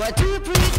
What do you bring?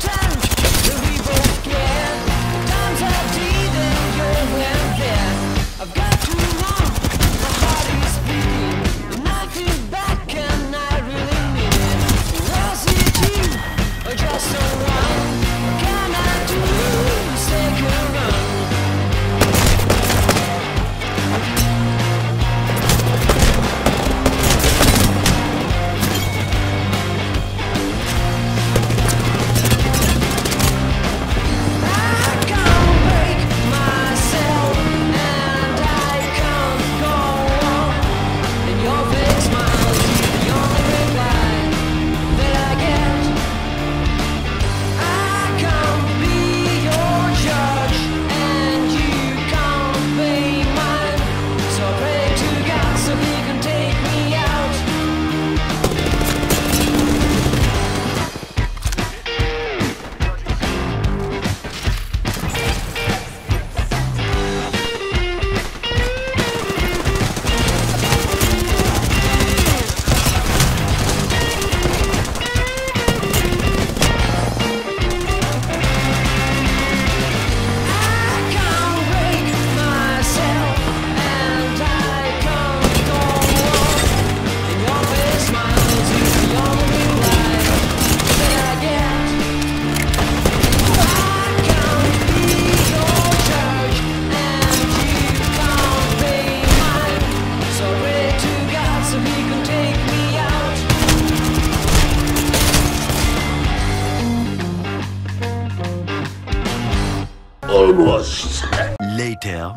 Almost. Later.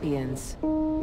You